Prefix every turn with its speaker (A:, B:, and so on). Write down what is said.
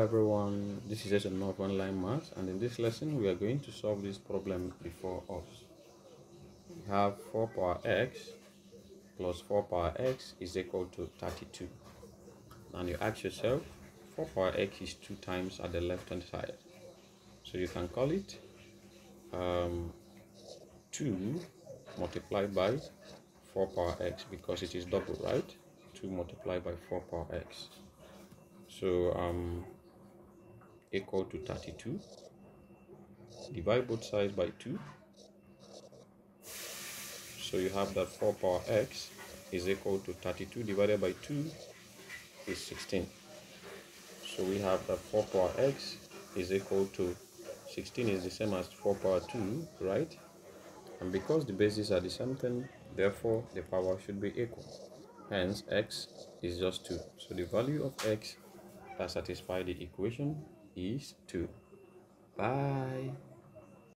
A: everyone this is Esomnofu online maths and in this lesson we are going to solve this problem before us. We have 4 power x plus 4 power x is equal to 32 and you ask yourself 4 power x is 2 times at the left hand side. So you can call it um, 2 multiplied by 4 power x because it is double right? 2 multiplied by 4 power x. So um equal to 32 divide both sides by 2 so you have that 4 power x is equal to 32 divided by 2 is 16 so we have that 4 power x is equal to 16 is the same as 4 power 2 right? And because the bases are the same thing therefore the power should be equal. Hence x is just 2 so the value of x that satisfy the equation is 2. Bye.